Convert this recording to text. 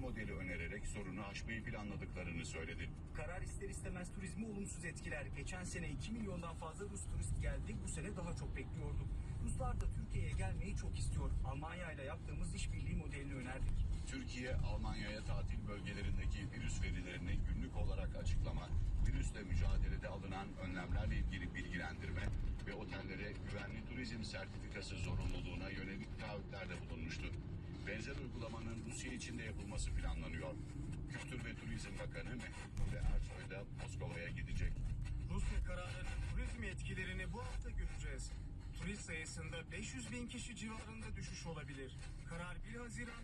modeli önererek sorunu aşmayı planladıklarını söyledi. Karar ister istemez turizmi olumsuz etkiler. Geçen sene 2 milyondan fazla Rus turist geldi. Bu sene daha çok bekliyorduk. Ruslar da Türkiye'ye gelmeyi çok istiyor. Almanya ile yaptığımız işbirliği modelini önerdik. Türkiye, Almanya'ya tatil bölgelerindeki virüs verilerini günlük olarak açıklama, virüsle mücadelede alınan önlemlerle ilgili bilgilendirme ve otellere güvenli turizm sertifikası zorunluluğuna yönelik taahhütlerde bulunmuştu. Benzer uygulamanın Rusya için de yapılması planlanıyor. Kültür ve Turizm Bakanı Mehmet Nuri Ersoy da Moskova'ya gidecek. Rusya kararının turizm etkilerini bu hafta göreceğiz. Turist sayısında 500 bin kişi civarında düşüş olabilir. Karar 1 Haziran